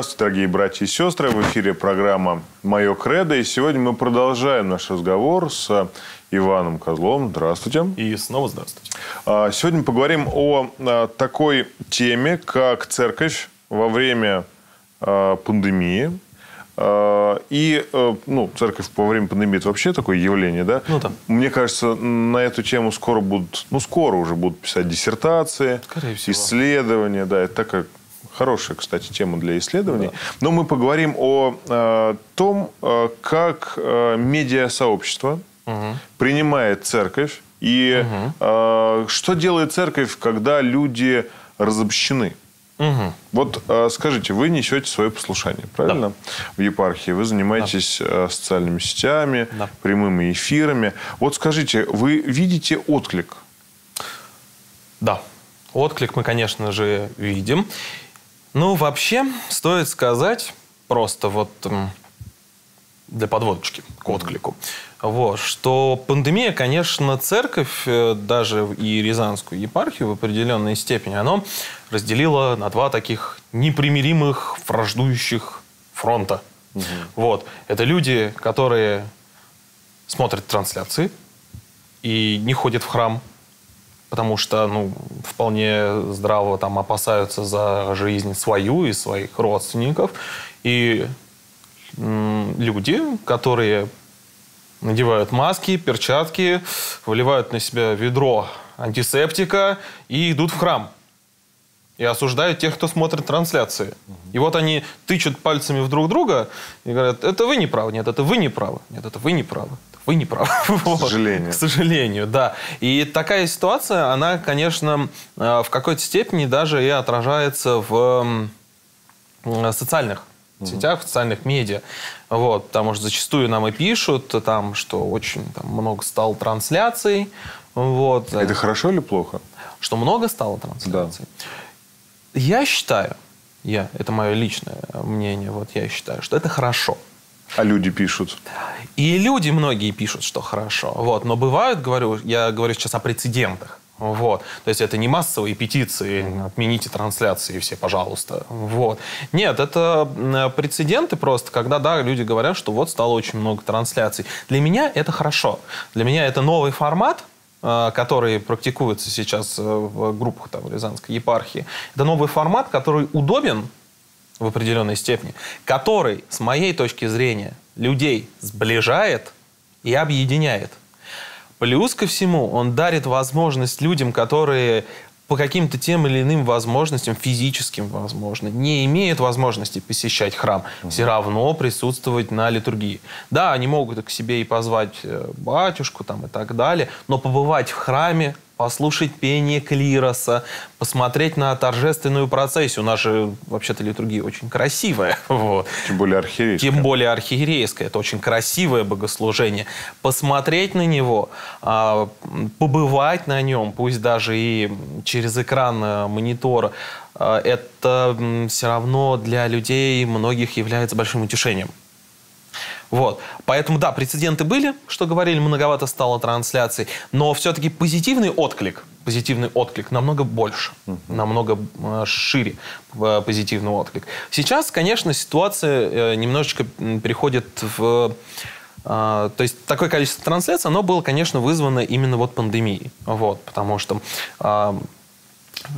Здравствуйте, дорогие братья и сестры. В эфире программа «Мое кредо». И сегодня мы продолжаем наш разговор с Иваном Козловым. Здравствуйте. И снова здравствуйте. А, сегодня поговорим о а, такой теме, как церковь во время а, пандемии. И, ну, церковь во время пандемии – это вообще такое явление, да? Ну, да. Мне кажется, на эту тему скоро будут, ну, скоро уже будут писать диссертации, исследования, да, это такая Хорошая, кстати, тема для исследований. Да. Но мы поговорим о э, том, э, как э, медиасообщество угу. принимает церковь и угу. э, что делает церковь, когда люди разобщены. Угу. Вот э, скажите, вы несете свое послушание, правильно? Да. В епархии. Вы занимаетесь да. Социальными сетями, да. прямыми эфирами. Вот скажите, вы видите отклик? Да. Отклик мы, конечно же, видим. Ну, вообще, стоит сказать, просто вот для подводочки к отклику, вот, что пандемия, конечно, церковь, э, даже и Рязанскую епархию в определенной степени, она разделила на два таких непримиримых, враждующих фронта. Угу. Вот. Это люди, которые смотрят трансляции и не ходят в храм, потому что ну, вполне здраво там опасаются за жизнь свою и своих родственников. И люди, которые надевают маски, перчатки, выливают на себя ведро антисептика и идут в храм. И осуждают тех, кто смотрит трансляции. И вот они тычут пальцами в друг друга и говорят, это вы не правы, нет, это вы не правы, нет, это вы не правы вы не правы. К сожалению. К сожалению, да. И такая ситуация, она, конечно, э, в какой-то степени даже и отражается в социальных сетях, в социальных медиа. Вот, потому что зачастую нам и пишут, там, что очень там, много стало трансляций. Вот. Это хорошо или плохо? Что много стало трансляций? Да. Я считаю, я, это мое личное мнение, вот я считаю, что это хорошо. А люди пишут? И люди многие пишут, что хорошо. Вот. Но бывают, говорю, я говорю сейчас о прецедентах. Вот. То есть это не массовые петиции, отмените трансляции все, пожалуйста. Вот. Нет, это прецеденты просто, когда, да, люди говорят, что вот стало очень много трансляций. Для меня это хорошо. Для меня это новый формат, э, который практикуется сейчас э, в группах там, Рязанской епархии. Это новый формат, который удобен в определенной степени, который, с моей точки зрения, людей сближает и объединяет. Плюс ко всему, он дарит возможность людям, которые по каким-то тем или иным возможностям, физическим, возможно, не имеют возможности посещать храм, угу. все равно присутствовать на литургии. Да, они могут к себе и позвать э, батюшку там, и так далее, но побывать в храме послушать пение клироса, посмотреть на торжественную процессию. У нас же вообще-то литургия очень красивая. Вот. Тем более архиерейская. Тем более архиерейская. Это очень красивое богослужение. Посмотреть на него, а, побывать на нем, пусть даже и через экран э, монитора, э, это все равно для людей многих является большим утешением. Вот. Поэтому, да, прецеденты были, что говорили, многовато стало трансляций, но все-таки позитивный отклик, позитивный отклик намного больше, uh-huh. намного э, шире э, позитивный отклик. Сейчас, конечно, ситуация э, немножечко переходит в... То есть такое количество трансляций, оно было, конечно, вызвано именно вот пандемией. Вот, потому что uh,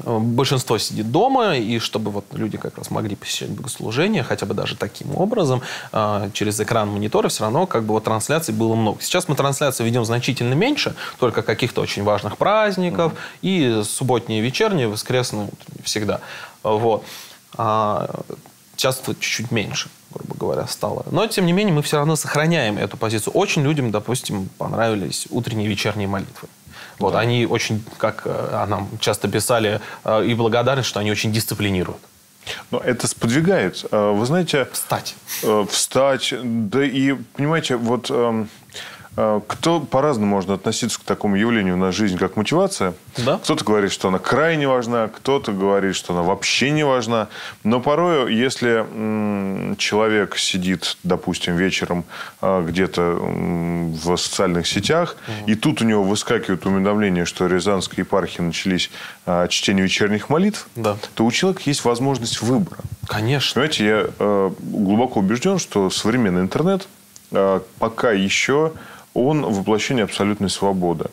большинство сидит дома, и чтобы вот люди как раз могли посещать богослужения, хотя бы даже таким образом, а, через экран монитора все равно как бы вот трансляций было много. Сейчас мы трансляции ведем значительно меньше, только каких-то очень важных праздников, mm-hmm. и субботние, вечерние, воскресные, всегда. Вот. А сейчас чуть-чуть меньше грубо говоря, стало. Но, тем не менее, мы все равно сохраняем эту позицию. Очень людям, допустим, понравились утренние и вечерние молитвы. Вот, да. Они очень, как э, нам часто писали, э, и благодарны, что они очень дисциплинируют. Но это сподвигает. Э, вы знаете... Встать. Встать. Да и, понимаете, вот эм, а, кто по-разному можно относиться к такому явлению на жизнь, как мотивация. Да? Кто-то говорит, что она крайне важна, кто-то говорит, что она вообще не важна. Но порой, если человек сидит, допустим, вечером а, где-то в социальных сетях, угу. и тут у него выскакивает уведомление, что в Рязанской епархии начались а, чтение вечерних молитв, да. то у человека есть возможность выбора. Конечно. Понимаете, я э, глубоко убежден, что современный интернет э, пока еще он воплощение абсолютной свободы.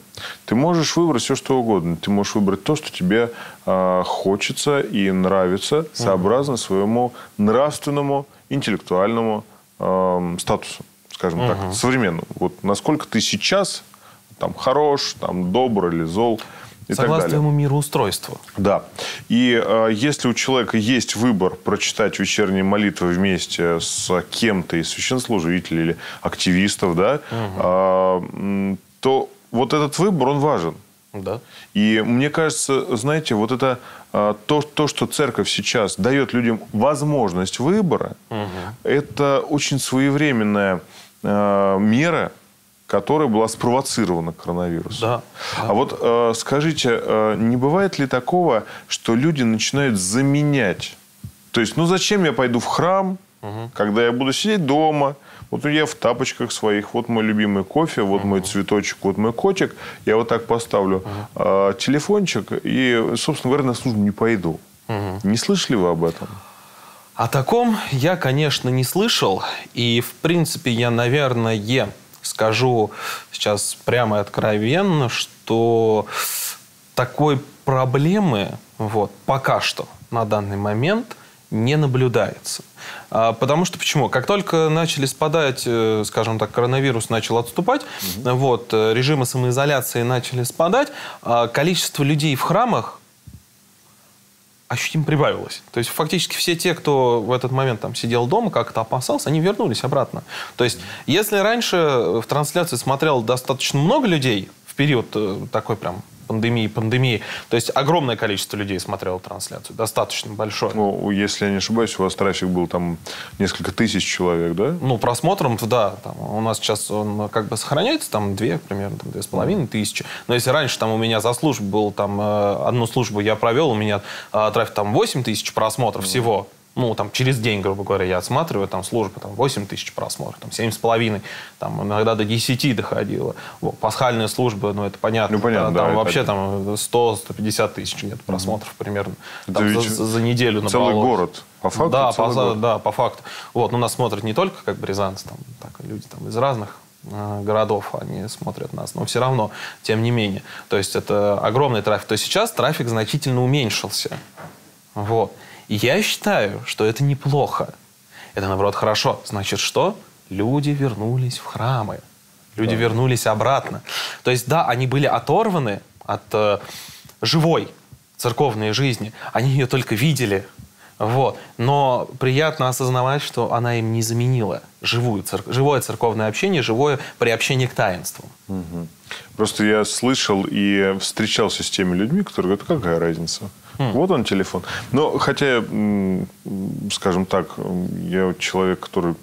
Ты можешь выбрать все, что угодно. Ты можешь выбрать то, что тебе э, хочется и нравится, сообразно своему нравственному, интеллектуальному э, статусу, скажем угу. так, современному. Вот насколько ты сейчас там хорош, там добр или зол. И Согласно твоему мироустройству. Да. И э, если у человека есть выбор прочитать вечерние молитвы вместе с кем-то из священнослужителей или активистов, да, угу. э, то вот этот выбор, он важен. Да. И мне кажется, знаете, вот это э, то, то, что церковь сейчас дает людям возможность выбора, угу. это очень своевременная э, мера, которая была спровоцирована коронавирусом. Да, да. А вот э, скажите, э, не бывает ли такого, что люди начинают заменять? То есть, ну зачем я пойду в храм, угу. когда я буду сидеть дома? Вот я в тапочках своих, вот мой любимый кофе, вот угу. мой цветочек, вот мой котик. Я вот так поставлю угу. э, телефончик и, собственно говоря, на службу не пойду. Угу. Не слышали вы об этом? О таком я, конечно, не слышал. И, в принципе, я, наверное, скажу сейчас прямо и откровенно, что такой проблемы вот, пока что на данный момент не наблюдается. А, потому что почему? Как только начали спадать, э, скажем так, коронавирус начал отступать, угу. вот, э, режимы самоизоляции начали спадать, а количество людей в храмах ощутимо прибавилось. То есть фактически все те, кто в этот момент там сидел дома, как-то опасался, они вернулись обратно. То есть если раньше в трансляции смотрел достаточно много людей в период э, такой прям пандемии, пандемии. То есть огромное количество людей смотрело трансляцию, достаточно большое. Ну, если я не ошибаюсь, у вас трафик был там несколько тысяч человек, да? Ну, просмотром, да. Там, у нас сейчас он как бы сохраняется, там две, примерно, там, две с половиной тысячи. Но если раньше там у меня за службу был, там, э, одну службу я провел, у меня э, трафик там 8 тысяч просмотров mm. всего, ну, там, через день, грубо говоря, я отсматриваю, там, служба, там, 8 тысяч просмотров, там, 7,5, там, иногда до 10 доходило. Вот, пасхальная служба, ну, это понятно. Ну, понятно, Там да, вообще, там, 100-150 тысяч где-то просмотров угу. примерно. Там, за, за неделю набралось. Целый город. По факту да, по, город. да, по факту. Вот, ну, нас смотрят не только, как бы, рязанцы, там, так, люди там из разных э, городов, они смотрят нас, но все равно, тем не менее. То есть это огромный трафик. То есть сейчас трафик значительно уменьшился. Вот. Я считаю, что это неплохо. Это, наоборот, хорошо. Значит, что? Люди вернулись в храмы. Люди да. вернулись обратно. То есть, да, они были оторваны от э, живой церковной жизни. Они ее только видели. Вот. Но приятно осознавать, что она им не заменила живую цер... живое церковное общение, живое приобщение к таинству. Угу. Просто я слышал и встречался с теми людьми, которые говорят, какая разница? Mm. Вот он телефон. Но хотя, скажем так, я человек, который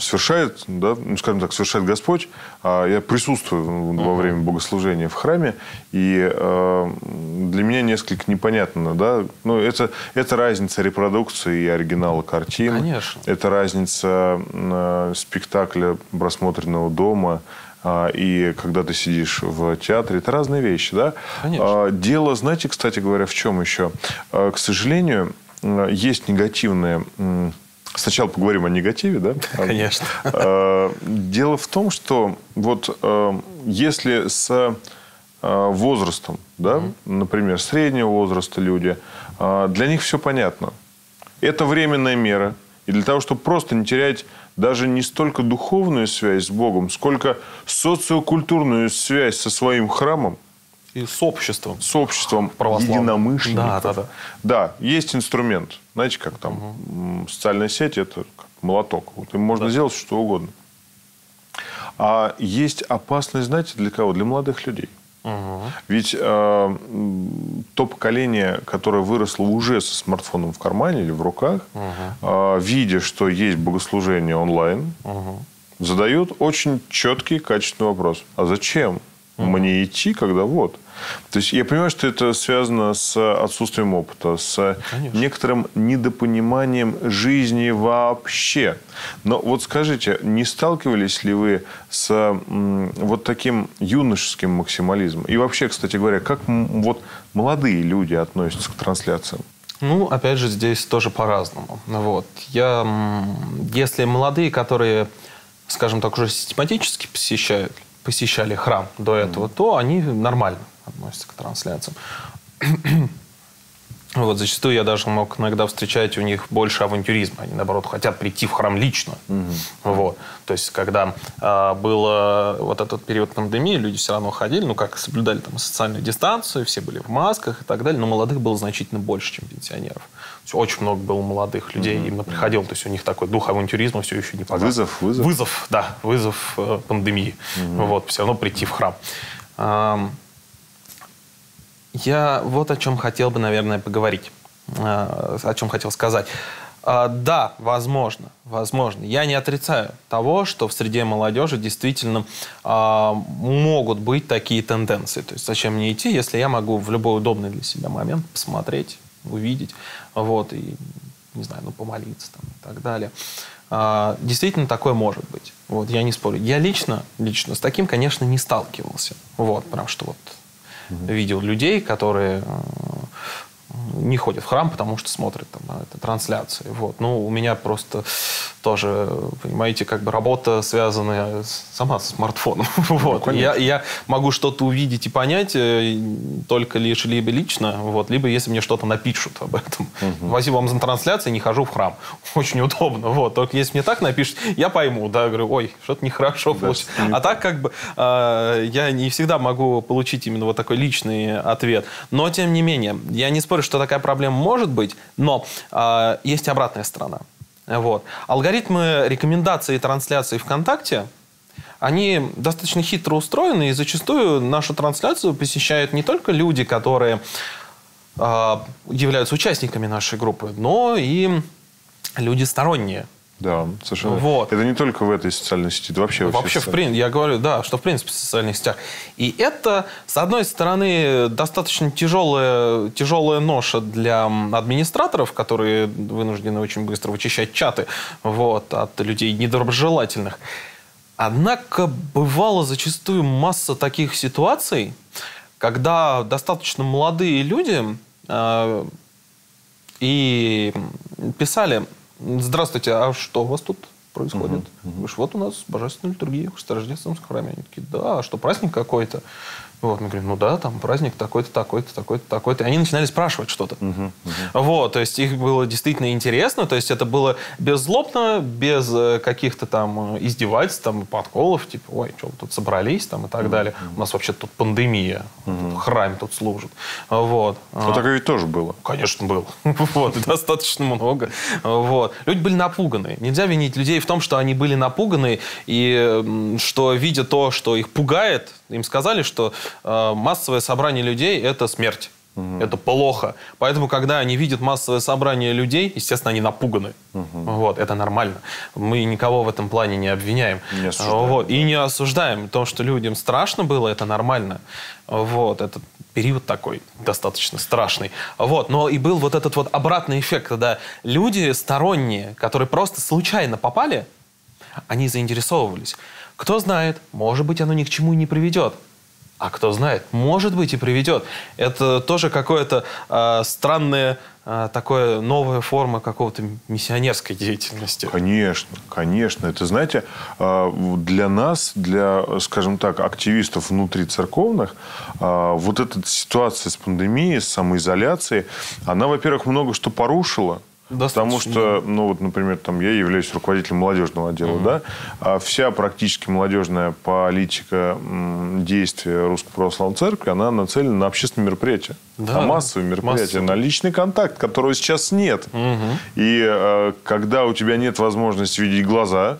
совершает, да, ну, скажем так, совершает Господь, а я присутствую uh-huh. во время богослужения в храме, и э, для меня несколько непонятно, да, ну, это, это разница репродукции и оригинала картин. Конечно. Это разница э, спектакля просмотренного дома, а, и когда ты сидишь в театре, это разные вещи, да? Конечно. А, дело, знаете, кстати говоря, в чем еще? А, к сожалению, есть негативные Сначала поговорим о негативе, да? Конечно. Дело в том, что вот если с возрастом, да, например, среднего возраста люди, для них все понятно. Это временная мера. И для того, чтобы просто не терять даже не столько духовную связь с Богом, сколько социокультурную связь со своим храмом. И с обществом. С обществом единомышленников. Да, да, да. Да, есть инструмент. Знаете, как там угу. социальная сеть – это молоток. Вот им можно да. сделать что угодно. А есть опасность, знаете, для кого? Для молодых людей. Угу. Ведь э, то поколение, которое выросло уже со смартфоном в кармане или в руках, угу. э, видя, что есть богослужение онлайн, угу. задает очень четкий, качественный вопрос. А зачем мне идти, когда вот? То есть я понимаю, что это связано с отсутствием опыта, с Конечно. некоторым недопониманием жизни вообще. Но вот скажите, не сталкивались ли вы с вот таким юношеским максимализмом? И вообще, кстати говоря, как вот молодые люди относятся к трансляциям? Ну, опять же, здесь тоже по-разному. Вот. Я, если молодые, которые, скажем так, уже систематически посещают, посещали храм до этого, mm-hmm. то они нормально относятся к трансляциям. Вот, зачастую я даже мог иногда встречать у них больше авантюризма. Они, наоборот, хотят прийти в храм лично. Угу. Вот. То есть, когда э, был вот этот период пандемии, люди все равно ходили, ну, как соблюдали там социальную дистанцию, все были в масках и так далее, но молодых было значительно больше, чем пенсионеров. Очень много было молодых людей угу. именно приходило. То есть, у них такой дух авантюризма все еще не погас. Вызов, вызов? Вызов, да, вызов э, пандемии. Угу. Вот, все равно прийти в храм. Я вот о чем хотел бы, наверное, поговорить, э, о чем хотел сказать. Э, да, возможно, возможно. Я не отрицаю того, что в среде молодежи действительно э, могут быть такие тенденции. То есть зачем мне идти, если я могу в любой удобный для себя момент посмотреть, увидеть, вот, и, не знаю, ну, помолиться там и так далее. Действительно, такое может быть. Вот, я не спорю. Я лично, лично с таким, конечно, не сталкивался. Вот, прям что вот. Видел людей, которые э, не ходят в храм, потому что смотрят там, это трансляции. Вот. Ну, у меня просто тоже, понимаете, как бы работа связанная сама с смартфоном. Ну, вот. Я, я могу что-то увидеть и понять э, только лишь либо лично, вот, либо если мне что-то напишут об этом. Угу. Спасибо вам за трансляцию, не хожу в храм. Очень удобно. Вот. Только если мне так напишут, я пойму, да, говорю, ой, что-то нехорошо да, получилось. А так как бы э, я не всегда могу получить именно вот такой личный ответ. Но, тем не менее, я не спорю, что такая проблема может быть, но э, есть обратная сторона. Вот. Алгоритмы рекомендаций и трансляции ВКонтакте, они достаточно хитро устроены, и зачастую нашу трансляцию посещают не только люди, которые э, являются участниками нашей группы, но и люди сторонние. Да, совершенно. Вот. Это не только в этой социальной сети, это вообще Вообще, в принципе, я говорю, да, что в принципе в социальных сетях. И это, с одной стороны, достаточно тяжелая, тяжелая ноша для администраторов, которые вынуждены очень быстро вычищать чаты вот, от людей недоброжелательных. Однако бывало зачастую масса таких ситуаций, когда достаточно молодые люди э, и писали Здравствуйте, а что у вас тут происходит? Угу, угу. Вот у нас божественная литургия в Рождественском храме. Они такие, да, а что, праздник какой-то? Вот, мы говорим, ну да, там праздник такой-то, такой-то, такой-то, такой-то. И они начинали спрашивать что-то. Uh-huh, uh-huh. Вот, то есть их было действительно интересно, то есть это было беззлобно, без э, каких-то там э, издевательств, там, подколов, типа, ой, что вы тут собрались, там, и так uh-huh. далее. У нас вообще тут пандемия, uh-huh. храм тут служит. Вот. Ну, такое ведь тоже было. Конечно, было. Вот, достаточно много. Вот. Люди были напуганы. Нельзя винить людей в том, что они были напуганы, и что, видя то, что их пугает, им сказали, что э, массовое собрание людей – это смерть. Угу. Это плохо. Поэтому, когда они видят массовое собрание людей, естественно, они напуганы. Угу. Вот, это нормально. Мы никого в этом плане не обвиняем. Не осуждаем. Вот, и не осуждаем. То, что людям страшно было, это нормально. Вот, это период такой достаточно страшный. Вот, но и был вот этот вот обратный эффект, когда люди сторонние, которые просто случайно попали, они заинтересовывались. Кто знает, может быть, оно ни к чему и не приведет. А кто знает, может быть и приведет. Это тоже какое-то э, странное, э, такое новая форма какого-то миссионерской деятельности. Конечно, конечно. Это, знаете, э, для нас, для, скажем так, активистов внутри церковных, э, вот эта ситуация с пандемией, с самоизоляцией, она, во-первых, много что порушила. Потому что, ну вот, например, там я являюсь руководителем молодежного отдела, угу. да, а вся практически молодежная политика действия Русской Православной Церкви, она нацелена на общественные мероприятия, да, на массовые мероприятия, массовые. на личный контакт, которого сейчас нет. Угу. И э, когда у тебя нет возможности видеть глаза,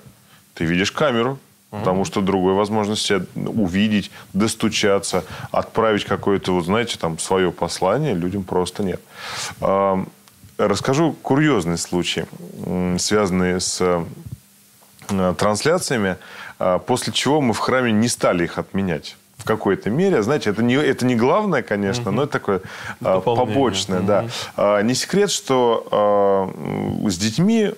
ты видишь камеру. Потому что другой возможности увидеть, достучаться, отправить какое-то, вот знаете, там свое послание людям просто нет. Расскажу курьезный случай, связанный с э, трансляциями, а, после чего мы в храме не стали их отменять в какой-то мере. Знаете, это не, это не главное, конечно, угу. но это такое а, побочное. Угу. Да. А, не секрет, что с детьми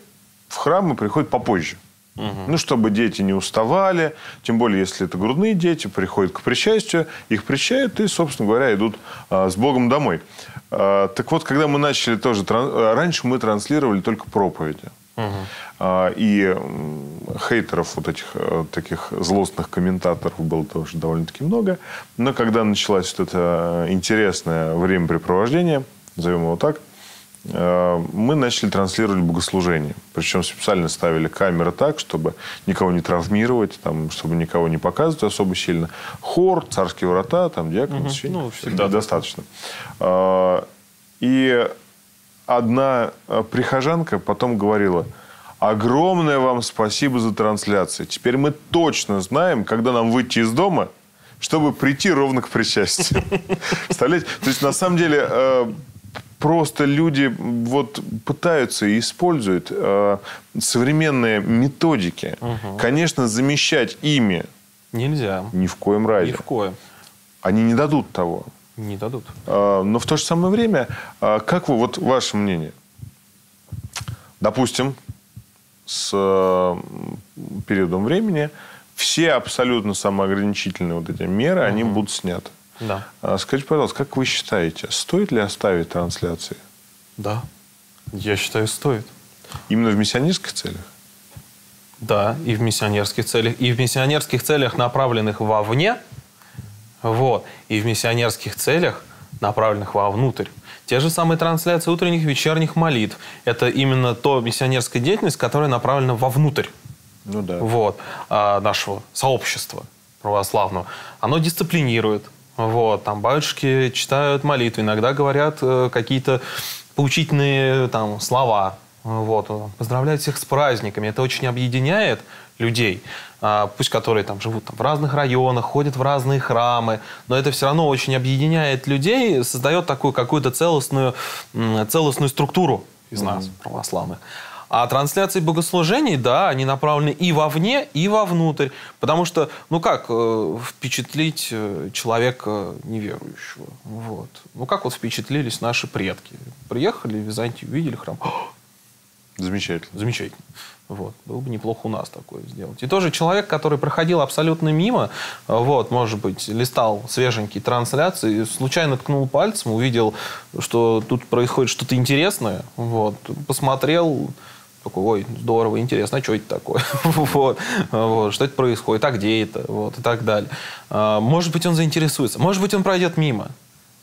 в храмы приходят попозже. Угу. Ну, чтобы дети не уставали, тем более, если это грудные дети, приходят к причастию, их причают и, собственно говоря, идут а, с Богом домой. А, так вот, когда мы начали тоже... А, раньше мы транслировали только проповеди. Угу. А, и хейтеров, вот этих а, таких злостных комментаторов было тоже довольно-таки много. Но когда началось вот это интересное времяпрепровождение, назовем его так, Э, мы начали транслировать богослужение. Причем специально ставили камеры так, чтобы никого не травмировать, там, чтобы никого не показывать особо сильно. Хор, царские врата, там, диакон, угу. Ну, всегда достаточно. Э, и одна э, прихожанка потом говорила, огромное вам спасибо за трансляцию. Теперь мы точно знаем, когда нам выйти из дома, чтобы прийти ровно к причастию. Представляете? То есть, на самом деле, просто люди вот пытаются и используют э, современные методики. Угу. Конечно, замещать ими нельзя. Ни в коем разе. Ни в коем. Они не дадут того. Не дадут. Э, но в то же самое время, э, как вы, вот ваше мнение? Допустим, с э, периодом времени все абсолютно самоограничительные вот эти меры, угу. они будут сняты. Да. А скажите, пожалуйста, как вы считаете, стоит ли оставить трансляции? Да, я считаю, стоит. Именно в миссионерских целях? Да, и в миссионерских целях. И в миссионерских целях, направленных вовне, вот, и в миссионерских целях, направленных вовнутрь. Те же самые трансляции утренних, вечерних молитв. Это именно то миссионерская деятельность, которая направлена вовнутрь ну, да. вот, а, нашего сообщества православного. Оно дисциплинирует, вот, там батюшки читают молитвы, иногда говорят э, какие-то поучительные там слова. Вот, поздравляют всех с праздниками. Это очень объединяет людей, а, пусть которые там живут там, в разных районах, ходят в разные храмы, но это все равно очень объединяет людей, создает такую какую-то целостную, целостную структуру из нас, mm-hmm. православных. А трансляции богослужений, да, они направлены и вовне, и вовнутрь. Потому что, ну как э, впечатлить э, человека неверующего? Вот. Ну как вот впечатлились наши предки? Приехали в Византию, увидели храм. Замечательно. Замечательно. Вот. Было бы неплохо у нас такое сделать. И тоже человек, который проходил абсолютно мимо, вот, может быть, листал свеженькие трансляции, случайно ткнул пальцем, увидел, что тут происходит что-то интересное, вот, посмотрел, такой, ой, здорово, интересно, а что это такое? вот, вот, что это происходит, а где это? Вот, и так далее. А, может быть, он заинтересуется, может быть, он пройдет мимо.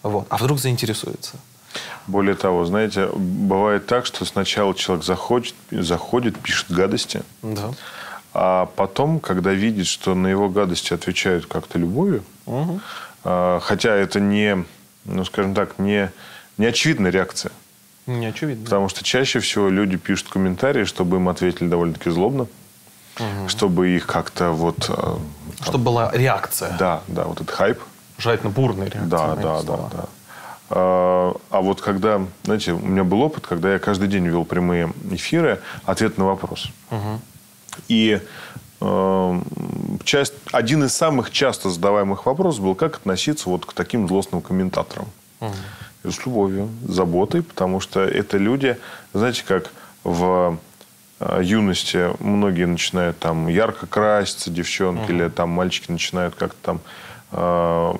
Вот, а вдруг заинтересуется. Более того, знаете, бывает так, что сначала человек заходит, заходит пишет гадости, да. а потом, когда видит, что на его гадости отвечают как-то любовью, угу. хотя это не, ну, скажем так, не, не очевидная реакция. Не очевидно. Потому что чаще всего люди пишут комментарии, чтобы им ответили довольно-таки злобно. Угу. Чтобы их как-то вот... Э, чтобы была реакция. Да, да, вот этот хайп. Желательно бурная реакция. Да, да, да, да. А, а вот когда, знаете, у меня был опыт, когда я каждый день вел прямые эфиры, ответ на вопрос. Угу. И э, часть, один из самых часто задаваемых вопросов был, как относиться вот к таким злостным комментаторам. Угу с любовью, заботой, потому что это люди, знаете, как в э, юности многие начинают там ярко краситься, девчонки, uh-huh. или там мальчики начинают как-то там э,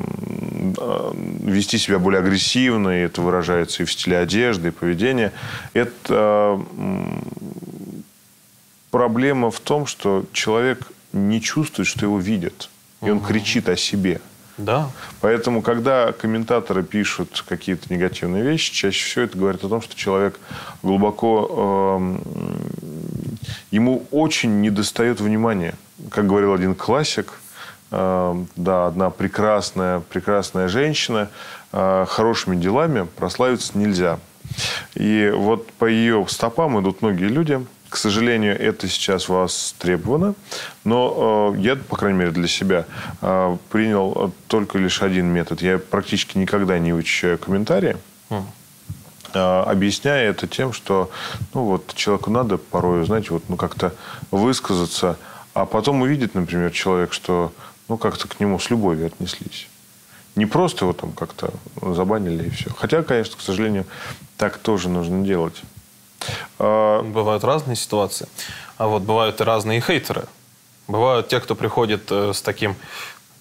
э, вести себя более агрессивно, и это выражается и в стиле одежды, и поведения. Это проблема в том, что человек не чувствует, что его видят. И он кричит о себе. Да. Поэтому, когда комментаторы пишут какие-то негативные вещи, чаще всего это говорит о том, что человек глубоко... Э, ему очень недостает внимания. Как говорил один классик, э, да, одна прекрасная, прекрасная женщина, э, хорошими делами прославиться нельзя. И вот по ее стопам идут многие люди – к сожалению, это сейчас востребовано, но э, я, по крайней мере, для себя э, принял только лишь один метод. Я практически никогда не вычищаю комментарии, mm. э, объясняя это тем, что ну, вот, человеку надо порой, знаете, вот, ну, как-то высказаться, а потом увидит, например, человек, что ну, как-то к нему с любовью отнеслись. Не просто его там как-то забанили и все. Хотя, конечно, к сожалению, так тоже нужно делать. А, Бывают разные ситуации. А вот бывают и разные хейтеры. Бывают те, кто приходит э, с таким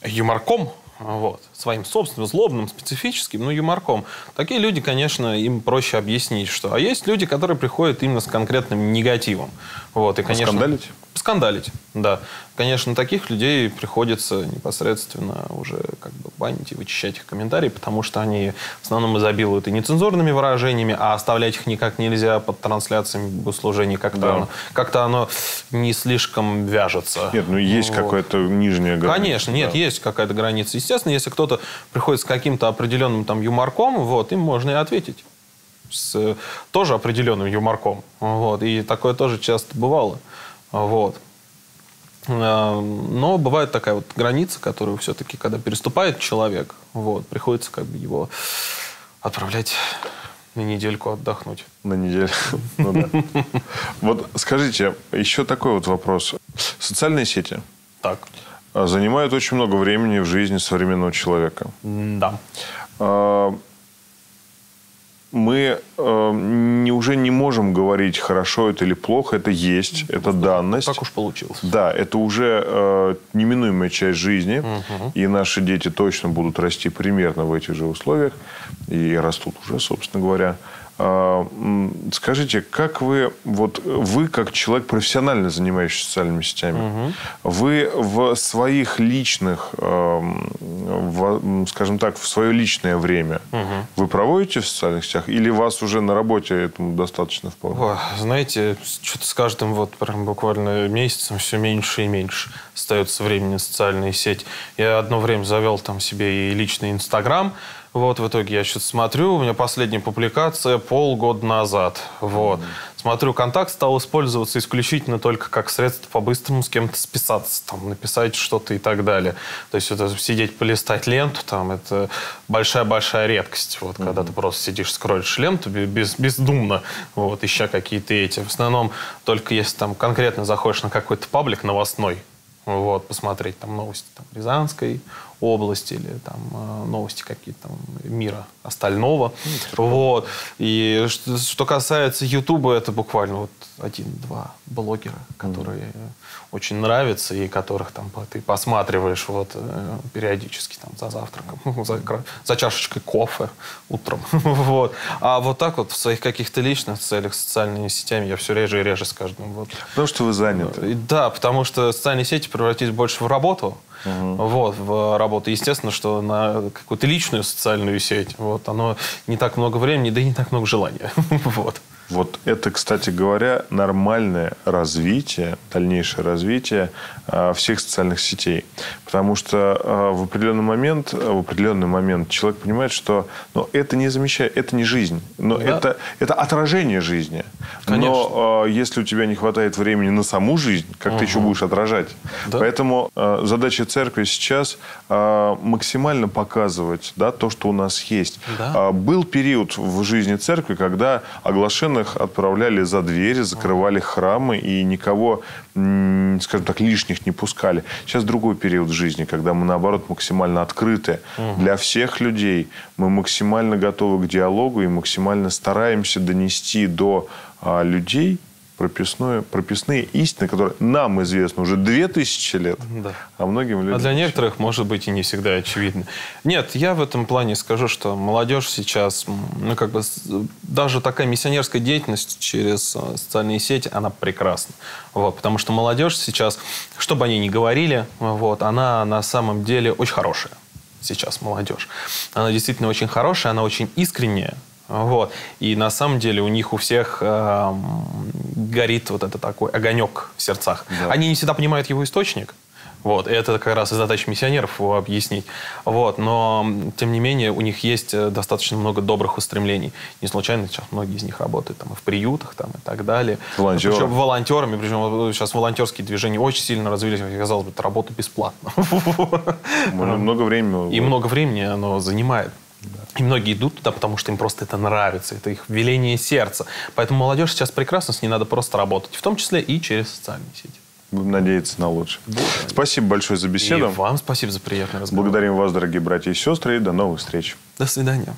юморком, вот, своим собственным, злобным, специфическим, но юморком. Такие люди, конечно, им проще объяснить, что... А есть люди, которые приходят именно с конкретным негативом. Вот, и, конечно... Скандалить? Скандалить, да. Конечно, таких людей приходится непосредственно уже как бы банить и вычищать их комментарии, потому что они в основном изобилуют и нецензурными выражениями, а оставлять их никак нельзя под трансляциями богослужений. Как-то, да. оно, как-то оно не слишком вяжется. Нет, ну есть вот. какая-то нижняя граница. Конечно, нет, да. есть какая-то граница. Естественно, если кто-то приходит с каким-то определенным там юморком, вот, им можно и ответить с тоже определенным юморком. Вот. И такое тоже часто бывало. Вот. Э, но бывает такая вот граница, которую все-таки, когда переступает человек, вот, приходится как бы его отправлять на недельку отдохнуть. На неделю. Ну да. Вот скажите, еще такой вот вопрос. Социальные сети. Так. Занимают очень много времени в жизни современного человека. Да. Мы э, не, уже не можем говорить, хорошо это или плохо. Это есть, это данность. Так уж получилось. Да, это уже э, неминуемая часть жизни. Угу. И наши дети точно будут расти примерно в этих же условиях. И растут уже, собственно говоря. А, скажите, как вы, вот вы как человек профессионально занимающийся социальными сетями, угу. вы в своих личных, в, скажем так, в свое личное время, угу. вы проводите в социальных сетях или вас уже на работе этому достаточно вполне? О, знаете, что-то с каждым вот прям буквально месяцем все меньше и меньше остается времени на социальные сети. Я одно время завел там себе и личный Инстаграм, вот, в итоге я сейчас смотрю, у меня последняя публикация полгода назад. Вот. Mm-hmm. Смотрю, контакт стал использоваться исключительно только как средство по-быстрому с кем-то списаться, там, написать что-то и так далее. То есть это сидеть, полистать ленту, там, это большая-большая редкость. Вот, mm-hmm. Когда ты просто сидишь, скроллишь ленту без, бездумно, вот, ища какие-то эти. В основном только если там конкретно заходишь на какой-то паблик новостной, вот, посмотреть там новости там, Рязанской области или там э, новости какие-то там мира остального. Mm, вот. И что, что касается Ютуба, это буквально вот один-два блогера, которые mm. очень нравятся и которых там ты посматриваешь вот э, периодически там за завтраком, за, за чашечкой кофе утром. вот. А вот так вот в своих каких-то личных целях социальными сетями я все реже и реже с каждым. Вот. Потому что вы заняты. Да, потому что социальные сети превратились больше в работу, угу. вот, в работу. Естественно, что на какую-то личную социальную сеть вот, оно не так много времени, да и не так много желания. вот. Вот это, кстати говоря, нормальное развитие, дальнейшее развитие э, всех социальных сетей. Потому что э, в определенный момент, в определенный момент человек понимает, что ну, это не замещает, это не жизнь, но да. это, это отражение жизни. Конечно. Но э, если у тебя не хватает времени на саму жизнь, как угу. ты еще будешь отражать? Да. Поэтому задача церкви сейчас максимально показывать да, то, что у нас есть. Да. Был период в жизни церкви, когда оглашено заключенных отправляли за двери, закрывали храмы и никого, скажем так, лишних не пускали. Сейчас другой период жизни, когда мы, наоборот, максимально открыты угу. для всех людей. Мы максимально готовы к диалогу и максимально стараемся донести до а, людей прописное, прописные истины, которые нам известны уже две тысячи лет, да. а многим людям... А для некоторых, может быть, и не всегда очевидно. Нет, я в этом плане скажу, что молодежь сейчас, ну, как бы, даже такая миссионерская деятельность через э, социальные сети, она прекрасна. Вот, потому что молодежь сейчас, что бы они ни говорили, вот, она на самом деле очень хорошая сейчас молодежь. Она действительно очень хорошая, она очень искренняя, вот. И на самом деле у них у всех э, горит вот этот такой огонек в сердцах. Да. Они не всегда понимают его источник. Вот, и это как раз и задача миссионеров его объяснить. Вот, но, тем не менее, у них есть э, достаточно много добрых устремлений. Не случайно сейчас многие из них работают там, и в приютах там, и так далее. Волонтеры. Причем волонтерами. Причем сейчас волонтерские движения очень сильно развились. Казалось бы, это работа бесплатно. Много времени. И много времени оно занимает. И многие идут туда, потому что им просто это нравится, это их веление сердца. Поэтому молодежь сейчас прекрасно, с ней надо просто работать, в том числе и через социальные сети. Будем надеяться на лучшее. Да, спасибо большое за беседу. И вам спасибо за приятный разговор. Благодарим вас, дорогие братья и сестры, и до новых встреч. До свидания.